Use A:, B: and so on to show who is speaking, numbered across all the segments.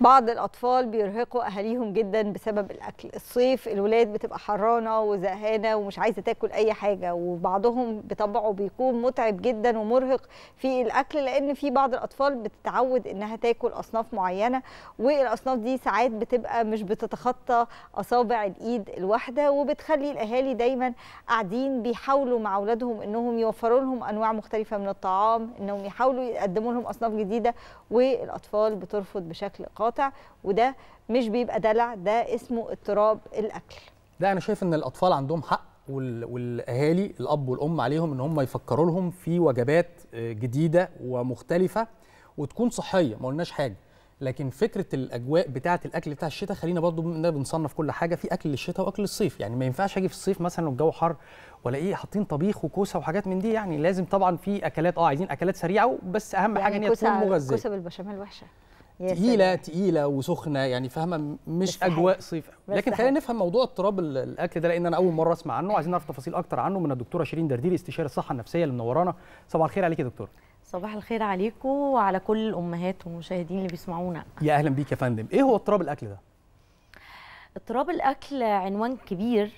A: بعض الأطفال بيرهقوا أهاليهم جدا بسبب الأكل. الصيف الولاد بتبقى حرانة وزهقانة ومش عايزة تاكل أي حاجة وبعضهم بطبعه بيكون متعب جدا ومرهق في الأكل لأن في بعض الأطفال بتتعود إنها تاكل أصناف معينة والأصناف دي ساعات بتبقى مش بتتخطى أصابع الإيد الواحدة وبتخلي الأهالي دايما قاعدين بيحاولوا مع أولادهم إنهم يوفروا لهم أنواع مختلفة من الطعام إنهم يحاولوا يقدموا لهم أصناف جديدة والأطفال بترفض بشكل قاطع وده مش بيبقى دلع ده اسمه اضطراب الأكل.
B: ده أنا شايف إن الأطفال عندهم حق وال- والأهالي الأب والأم عليهم إن هم يفكروا لهم في وجبات آه، جديدة ومختلفة وتكون صحية ما قلناش حاجة. لكن فكرة الأجواء بتاعة الأكل بتاع الشتاء خلينا برضو بنصنف كل حاجة في أكل للشتاء وأكل للصيف. يعني ما ينفعش أجي في الصيف مثلا والجو حر ولا إيه حاطين طبيخ وكوسة وحاجات من دي يعني لازم طبعا في أكلات آه عايزين أكلات سريعة بس أهم حاجة إن هي تكون مغذية.
A: كوسة بالبشاميل
B: وحشة.
A: تقيلة.
B: تقيلة وسخنة يعني فاهمة مش. أجواء صيف لكن. خلينا نفهم موضوع اضطراب ال- الأكل ده لأن أنا أول مرة أسمع عنه عايزين نعرف تفاصيل أكتر عنه من الدكتوره شيرين درديري استشاري الصحة النفسية اللي منورانا صباح الخير عليك يا دكتور
C: صباح الخير عليكم وعلى كل الأمهات والمشاهدين اللي بيسمعونا
B: يا أهلا بيك يا فندم إيه هو اضطراب الأكل ده
C: اضطراب الأكل عنوان كبير.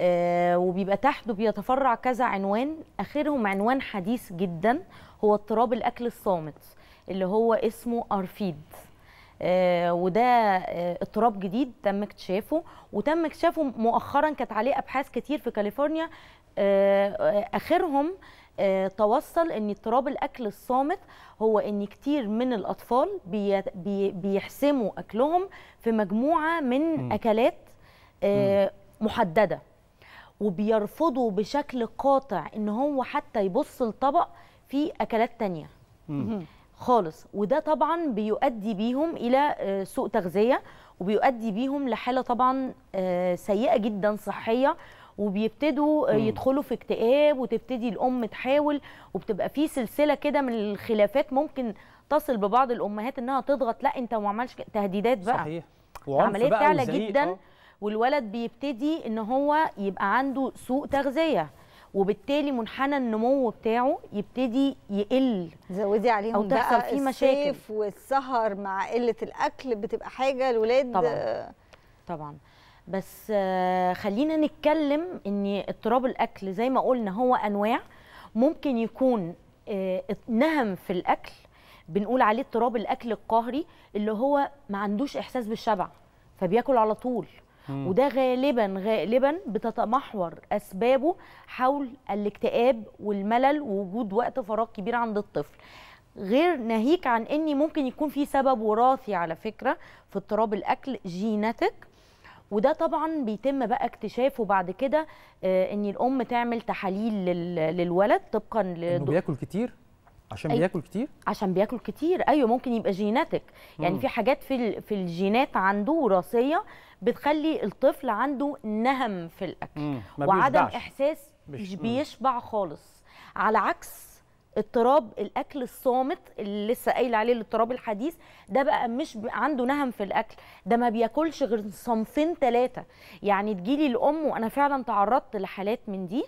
C: آه وبيبقى تحته بيتفرع كذا عنوان. آخرهم عنوان حديث جدا هو اضطراب الأكل الصامت اللي هو اسمه أرفيد. آه وده آه اضطراب جديد تم اكتشافه وتم اكتشافه مؤخرا كانت عليه أبحاث كتير في كاليفورنيا. آه آه، آخرهم آه توصل إن اضطراب الأكل الصامت هو إن كتير من الأطفال بي بي بيحسموا أكلهم في مجموعة من
D: مم.
C: أكلات. آه محددة. وبيرفضوا بشكل قاطع إن هو حتى يبص الطبق فيه أكلات تانية. خالص. وده طبعا بيؤدي بيهم إلى آه، سوء تغذية وبيؤدي بيهم لحالة طبعا آه، سيئة جدا صحية. وبيبتدوا آه،
D: مم.
C: يدخلوا في اكتئاب وتبتدي الأم تحاول. وبتبقى في سلسلة كده من الخلافات ممكن تصل ببعض الأمهات إنها تضغط لا أنت ما عملش تهديدات بقى.
B: صحيح. وعنف
C: عملية
B: بقى
C: تعلى جدا.
B: آه.
C: والولد بيبتدي إن هو يبقى عنده سوء تغذية وبالتالي منحنى النمو بتاعه يبتدي يقل
A: زودي عليهم
C: تحصل
A: بقى
C: فيه مشاكل.
A: الصيف والسهر مع قلة الأكل بتبقى حاجة الولاد
C: طبعاً. طبعا. بس آه، خلينا نتكلم إن اضطراب الأكل زي ما قلنا هو أنواع ممكن يكون آه، نهم في الأكل بنقول عليه اضطراب الأكل القهري اللي هو ما عندوش إحساس بالشبع فبياكل على طول.
D: مم.
C: وده غالبا غالبا بتتمحور أسبابه حول الاكتئاب والملل ووجود وقت فراغ كبير عند الطفل. غير ناهيك عن اني ممكن يكون في سبب وراثي على فكرة في اضطراب الأكل جيناتك. وده طبعا بيتم بقى اكتشافه بعد كده آه، إن الأم تعمل تحاليل لل- للولد طبقا
B: إنه
C: لدو-
B: بياكل كتير؟ عشان
C: أي-
B: بياكل كتير
C: عشان بياكل كتير أيوه ممكن يبقى جيناتك يعني
B: مم.
C: في حاجات في ال- في الجينات عنده وراثية بتخلي الطفل عنده نهم في الأكل
B: مم.
C: وعدم
B: بيشبعش.
C: إحساس
B: مش-.
C: بيشبع خالص على عكس اضطراب الأكل الصامت اللي لسه قايل عليه الاضطراب الحديث ده بقى مش عنده نهم في الأكل ده ما بياكلش غير صنفين ثلاثة يعني تجيلي الأم وأنا فعلا تعرضت لحالات من دي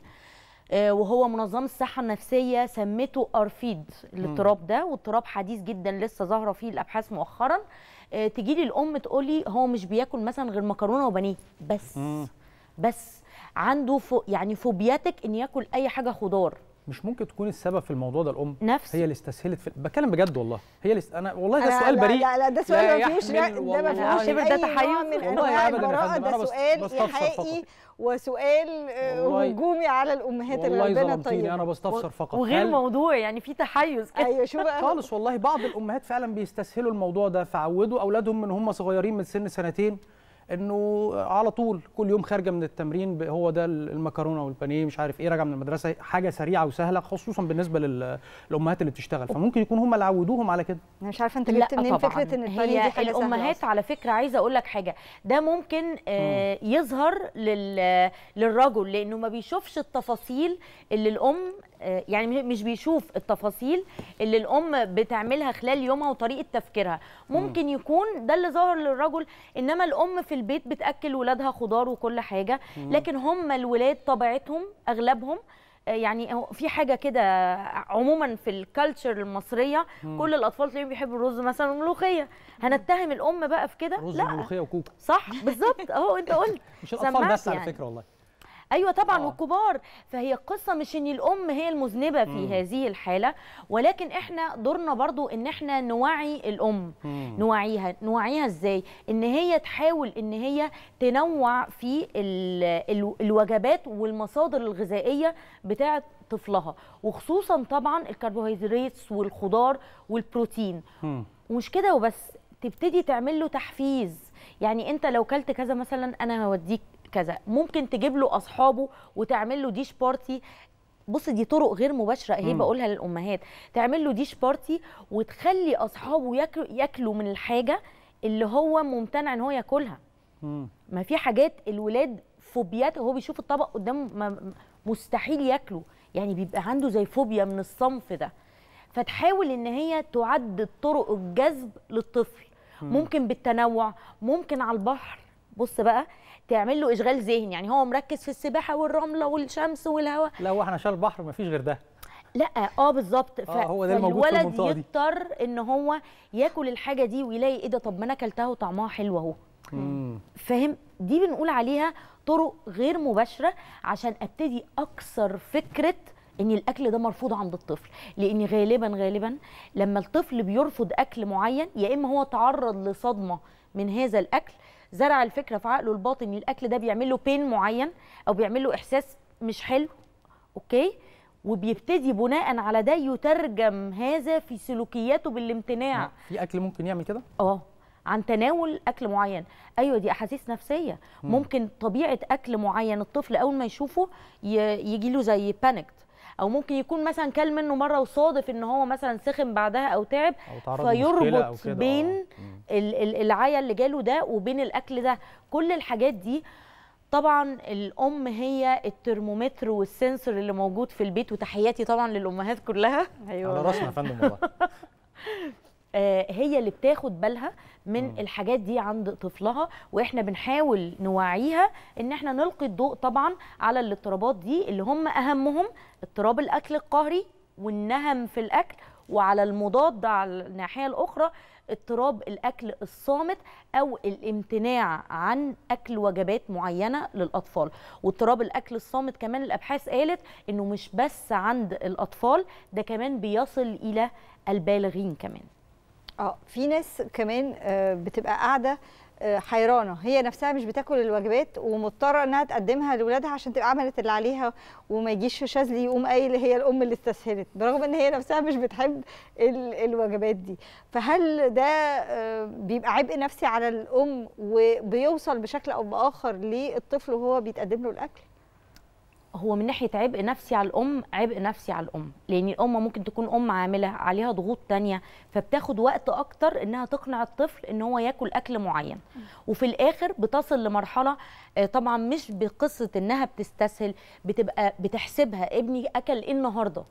C: وهو منظمة الصحة النفسية سمته أرفيد الاضطراب ده واضطراب حديث جدا لسه ظاهرة فيه الأبحاث مؤخرا. آه، تجيلي الأم تقولي هو مش بياكل مثلا غير مكرونة وبانيه. بس بس عنده فو يعني فوبياتك إن ياكل أي حاجة خضار.
B: مش ممكن تكون السبب في الموضوع ده الأم؟
C: نفس-
B: هي اللي استسهلت في بتكلم بجد والله. هي اللي است... أنا والله ده
A: أنا-
B: سؤال بريء.
A: لا لا ده سؤال ما فيهوش لا ده ما فيهوش
C: ده تحيز؟
A: من
B: أنواع
A: البراءه ده سؤال حقيقي وسؤال آه، هجومي على الأمهات اللي ربنا طيب.
B: أنا بستفسر فقط.
C: وغير موضوع يعني في تحيز. كده
A: أيوه شو بقى؟
B: خالص والله. بعض الأمهات فعلا بيستسهلوا الموضوع ده فعودوا أولادهم من هم صغيرين من سن سنتين. انه على طول كل يوم خارجة من التمرين هو ده المكرونة والبانيه مش عارف إيه راجعة من المدرسة حاجة سريعة وسهلة خصوصا بالنسبة لل- للأمهات اللي بتشتغل فممكن يكون هم اللي عودوهم على كده
A: أنا مش عارفة
C: أنت
A: جبت منين. فكرة إن البانيه
C: هي
A: دي
C: حاجة
A: الأمهات.
C: على فكرة عايزة أقول لك حاجة ده ممكن آه يظهر لل للرجل لأنه ما بيشوفش التفاصيل اللي الأم يعني مش بيشوف التفاصيل اللي الأم بتعملها خلال يومها وطريقة تفكيرها. ممكن يكون ده اللي ظاهر للرجل إنما الأم في البيت بتأكل ولادها خضار وكل حاجة
D: مم.
C: لكن هم الولاد طبيعتهم أغلبهم آه، يعني في حاجة كده عموما في الكالتشر المصرية كل الأطفال تلاقيهم بيحبوا الرز مثلا والملوخية. هنتهم الأم بقى في كده؟
B: رز
C: لا.
B: وملوخيه وكوكو.
C: صح بالظبط. أهو أنت قلت.
B: مش
C: الأطفال
B: بس على
C: يعني.
B: فكرة والله.
C: أيوه طبعا
B: آه.
C: والكبار فهي قصة مش إن الأم هي المذنبة في
B: مم.
C: هذه الحالة ولكن إحنا دورنا برضو إن إحنا نوعي الأم
B: مم.
C: نوعيها نوعيها إزاي إن هي تحاول إن هي تنوع في ال ال الوجبات والمصادر الغذائية بتاعة طفلها وخصوصا طبعا الكربوهيدرات والخضار والبروتين
B: مم.
C: ومش كده وبس تبتدي تعمل له تحفيز يعني أنت لو كلت كذا مثلا أنا هوديك كذا. ممكن تجيب له أصحابه وتعمل له dish party. بص دي طرق غير مباشرة اهي. بقولها للأمهات. تعمل له dish party وتخلي أصحابه ياكلوا ياكلوا من الحاجة اللي هو ممتنع إن هو ياكلها.
B: مم.
C: ما في حاجات الولاد فوبيات هو بيشوف الطبق قدامه مستحيل ياكله. يعني بيبقى عنده زي فوبيا من الصنف ده. فتحاول إن هي تعدد طرق الجذب للطفل. ممكن بالتنوع ممكن على البحر. بص بقى تعمل له إشغال ذهني يعني هو مركز في السباحة والرملة والشمس والهواء
B: لا هو إحنا عشان البحر مفيش غير ده.
C: لا آه بالظبط. ف-
B: آه، هو ده
C: فالولد. يضطر إن هو ياكل الحاجة دي ويلاقي إيه ده طب ما أنا أكلتها وطعمها حلو
B: أهو.
C: فاهم؟ دي بنقول عليها طرق غير مباشرة عشان أبتدي أكسر فكرة إن الأكل ده مرفوض عند الطفل. لأن غالبا غالبا لما الطفل بيرفض أكل معين يا إما هو تعرض لصدمة من هذا الأكل زرع الفكرة في عقله الباطن إن الأكل ده بيعمل له بين معين أو بيعمل له إحساس مش حلو أوكي؟ وبيبتدي بناء على ده يترجم هذا في سلوكياته بالامتناع.
B: في أكل ممكن يعمل كده؟
C: آه عن تناول أكل معين. أيوه دي أحاسيس نفسية. ممكن طبيعة أكل معين الطفل أول ما يشوفه يجي له زي panic attack أو ممكن يكون مثلا كل منه مرة وصادف إن هو مثلا سخن بعدها أو تعب
B: أو
C: فيربط
B: كده.
C: بين
B: آه.
C: ال- ال- العيا اللي جاله ده وبين الأكل ده. كل الحاجات دي طبعا الأم هي الترمومتر وال sensor اللي موجود في البيت وتحياتي طبعا للأمهات كلها.
B: على راسنا يا فندم والله.
C: آه، هي اللي بتاخد بالها من الحاجات دي عند طفلها وإحنا بنحاول نوعيها إن إحنا نلقي الضوء طبعا على الاضطرابات دي اللي هم أهمهم اضطراب الأكل القهري والنهم في الأكل وعلى المضاد على الناحية الأخرى اضطراب الأكل الصامت أو الامتناع عن أكل وجبات معينة للأطفال. واضطراب الأكل الصامت كمان الأبحاث قالت إنه مش بس عند الأطفال ده كمان بيصل إلى البالغين كمان.
A: آه في ناس كمان آه، بتبقى قاعدة آه، حيرانة. هي نفسها مش بتاكل الوجبات ومضطرة إنها تقدمها لاولادها عشان تبقى عملت اللي عليها وما يجيش شاذلي يقوم قايل هي الأم اللي استسهلت برغم إن هي نفسها مش بتحب ال- الوجبات دي. فهل ده آه، بيبقى عبء نفسي على الأم وبيوصل بشكل أو بآخر للطفل وهو بيتقدم له الأكل؟
C: هو من ناحية عبء نفسي على الأم عبء نفسي على الأم. لأن الأم ممكن تكون أم عاملة عليها ضغوط تانية فبتاخد وقت أكتر إنها تقنع الطفل إن هو ياكل أكل معين. وفي الآخر بتصل لمرحلة آه، طبعا مش بقصة إنها بتستسهل بتبقى بتحسبها ابني أكل إيه النهارده؟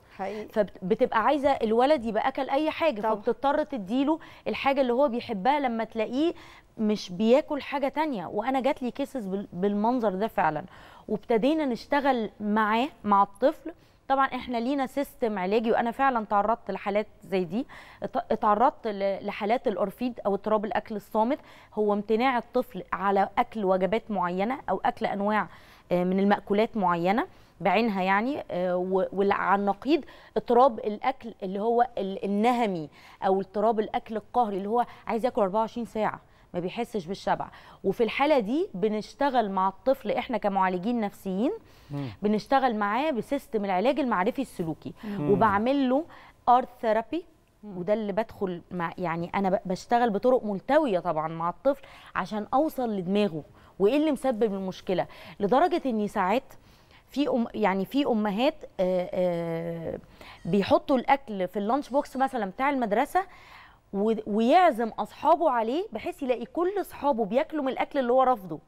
C: فبتبقى عايزة الولد يبقى أكل أي حاجة
A: طبعا.
C: فبتضطر تديله الحاجة اللي هو بيحبها لما تلاقيه مش بياكل حاجة تانية. وأنا جات لي كيسز بالمنظر ده فعلا. وابتدينا نشتغل معاه مع الطفل. طبعا إحنا لينا system علاجي وأنا فعلا تعرضت لحالات زي دي. ل- لحالات ال ARFID أو اضطراب الأكل الصامت. هو امتناع الطفل على أكل وجبات معينة أو أكل أنواع آه، من المأكولات معينة بعينها يعني آه، وعلى النقيض. اضطراب الأكل اللي هو ال- النهمي أو اضطراب الأكل القهري اللي هو عايز ياكل 24 ساعة. ما بيحسش بالشبع. وفي الحالة دي بنشتغل مع الطفل إحنا كمعالجين نفسيين بنشتغل معاه ب system العلاج المعرفي السلوكي. وبعمل له art therapy وده اللي بدخل مع يعني أنا ب- بشتغل بطرق ملتوية طبعا مع الطفل عشان أوصل لدماغه. وإيه اللي مسبب المشكلة؟ لدرجة إني ساعات في أم يعني في أمهات بيحطوا الأكل في ال lunch box مثلا بتاع المدرسة ويعزم أصحابه عليه بحيث يلاقي كل أصحابه بياكلوا من الأكل اللي هو رافضه.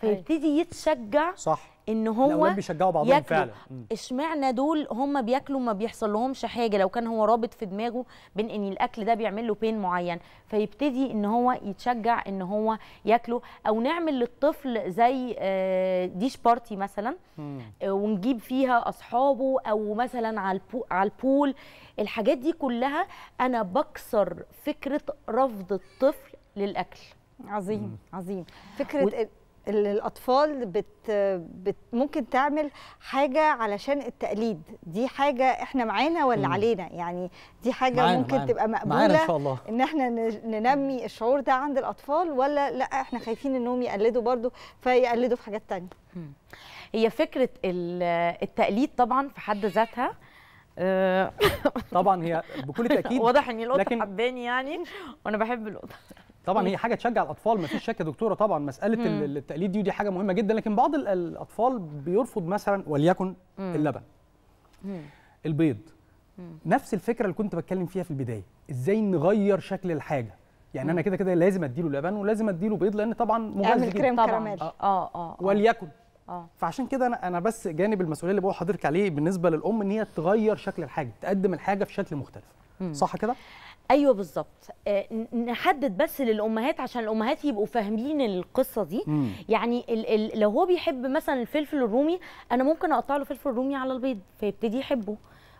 C: فيبتدي يتشجع
B: صح
C: إن هو
B: الاولاد بيشجعوا بعضهم
C: ياكلوا.
B: فعلا.
C: اشمعنى دول هم بياكلوا ما بيحصل لهمش حاجة لو كان هو رابط في دماغه بين إن الأكل ده بيعمل له pain معين؟ فيبتدي إن هو يتشجع إن هو ياكله. أو نعمل للطفل زي آه، dish party مثلا. آه، ونجيب فيها أصحابه أو مثلا على على ال pool الحاجات دي كلها أنا بكسر فكرة رفض الطفل للأكل.
A: عظيم عظيم.
C: فكرة
A: ال- الأطفال بت بت ممكن تعمل حاجة علشان التقليد. دي حاجة إحنا معانا ولا
B: مم.
A: علينا؟ يعني دي حاجة
B: معانا-
A: ممكن
B: معانا.
A: تبقى
B: معانا
A: مقبوله
B: إن شاء الله.
A: إن إحنا ن- ننمي الشعور ده عند الأطفال ولا لأ إحنا خايفين إنهم يقلدوا برضو فيقلدوا في حاجات تانية.
C: هي فكرة ال- التقليد طبعا في حد ذاتها آه،
B: طبعا هي بكل تأكيد
C: واضح إن
B: القطة
C: حباني يعني وأنا بحب القطة.
B: طبعا هي حاجة تشجع الأطفال ما فيش شك يا دكتورة طبعا مسألة التقليد دي ودي حاجة مهمة جدا لكن بعض ال- الأطفال بيرفض مثلا وليكن
C: مم.
B: اللبن.
C: مم.
B: البيض.
C: مم.
B: نفس الفكرة اللي كنت بتكلم فيها في البداية إزاي نغير شكل الحاجة. يعني أنا كده كده لازم أديله لبن ولازم أديله بيض لأن طبعا مغذي
A: اعمل
B: جدا.
A: كريم
C: طبعا.
A: كراميل.
C: آه. آه آه
B: وليكن.
C: آه.
B: فعشان كده أنا أنا بس جانب المسؤولية اللي بقول لحضرتك عليه بالنسبة للأم إن هي تغير شكل الحاجة تقدم الحاجة في شكل مختلف.
C: مم.
B: صح كده؟
C: أيوه بالظبط آه نحدد بس للأمهات عشان الأمهات يبقوا فاهمين القصة دي
B: مم.
C: يعني ال ال لو هو بيحب مثلا الفلفل الرومي أنا ممكن أقطع له فلفل رومي على البيض فيبتدي يحبه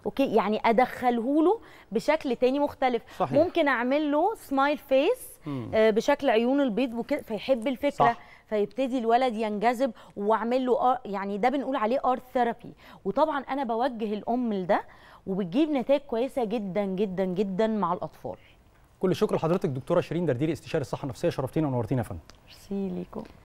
C: okay يعني أدخله له بشكل تاني مختلف
B: صحيح.
C: ممكن أعمل له smile
B: face.
C: آه بشكل عيون البيض وكده فيحب الفكرة
B: صح.
C: فيبتدي الولد ينجذب وأعمل له يعني ده بنقول عليه art therapy وطبعا أنا بوجه الأم لده وبتجيب نتائج كويسة جدا جدا جدا مع الأطفال.
B: كل الشكر لحضرتك دكتورة شيرين درديري استشاري الصحة النفسية. شرفتينا ونورتينا يا فندم.
C: ميرسي ليكم.